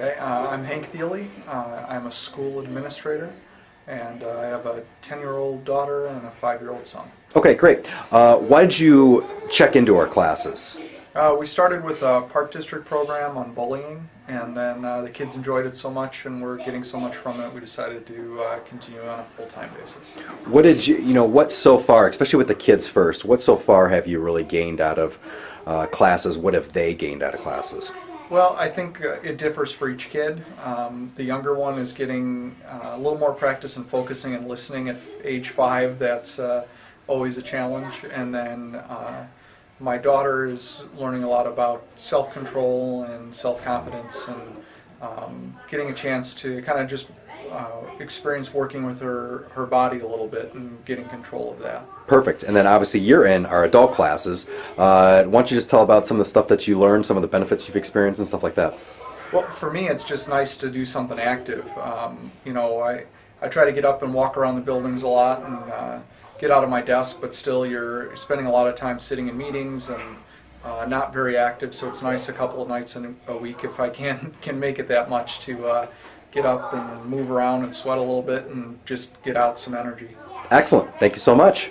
Okay, uh, I'm Hank Thiele. Uh, I'm a school administrator, and uh, I have a 10-year-old daughter and a 5-year-old son. Okay, great. Uh, why did you check into our classes? Uh, we started with a Park District program on bullying, and then uh, the kids enjoyed it so much and we're getting so much from it, we decided to uh, continue on a full-time basis. What did you, you know, what so far, especially with the kids first, what so far have you really gained out of uh, classes? What have they gained out of classes? Well, I think uh, it differs for each kid. Um, the younger one is getting uh, a little more practice in focusing and listening at age five. That's uh, always a challenge. And then uh, my daughter is learning a lot about self-control and self-confidence and um, getting a chance to kind of just uh, experience working with her, her body a little bit and getting control of that. Perfect. And then obviously you're in our adult classes. Uh, why don't you just tell about some of the stuff that you learned, some of the benefits you've experienced, and stuff like that? Well, for me, it's just nice to do something active. Um, you know, I, I try to get up and walk around the buildings a lot and uh, get out of my desk, but still you're spending a lot of time sitting in meetings and uh, not very active. So it's nice a couple of nights in a week if I can can make it that much to uh, get up and move around and sweat a little bit and just get out some energy. Excellent. Thank you so much.